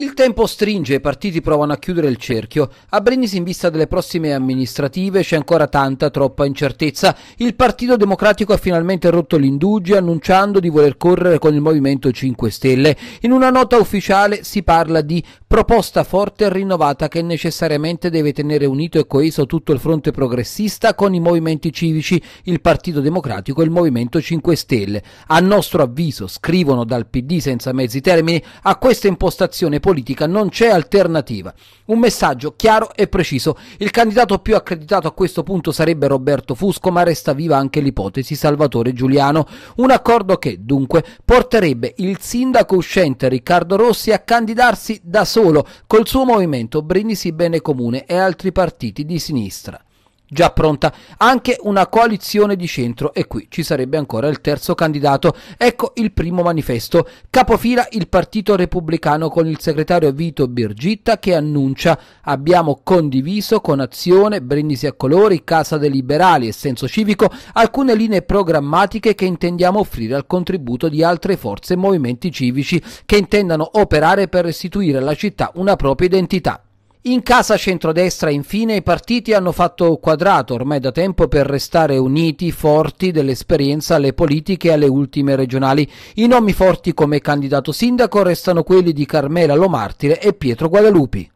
Il tempo stringe, i partiti provano a chiudere il cerchio. A Brindisi in vista delle prossime amministrative c'è ancora tanta, troppa incertezza. Il Partito Democratico ha finalmente rotto l'indugio annunciando di voler correre con il Movimento 5 Stelle. In una nota ufficiale si parla di proposta forte e rinnovata che necessariamente deve tenere unito e coeso tutto il fronte progressista con i movimenti civici, il Partito Democratico e il Movimento 5 Stelle. A nostro avviso, scrivono dal PD senza mezzi termini, a questa impostazione politica non c'è alternativa. Un messaggio chiaro e preciso. Il candidato più accreditato a questo punto sarebbe Roberto Fusco, ma resta viva anche l'ipotesi Salvatore Giuliano. Un accordo che, dunque, porterebbe il sindaco uscente Riccardo Rossi a candidarsi da solo col suo movimento Brindisi Bene Comune e altri partiti di sinistra già pronta anche una coalizione di centro e qui ci sarebbe ancora il terzo candidato. Ecco il primo manifesto. Capofila il Partito Repubblicano con il segretario Vito Birgitta che annuncia abbiamo condiviso con azione, brindisi a colori, Casa dei Liberali e senso civico alcune linee programmatiche che intendiamo offrire al contributo di altre forze e movimenti civici che intendano operare per restituire alla città una propria identità. In casa centrodestra, infine, i partiti hanno fatto quadrato ormai da tempo per restare uniti, forti dell'esperienza alle politiche e alle ultime regionali. I nomi forti come candidato sindaco restano quelli di Carmela Lomartire e Pietro Guadalupi.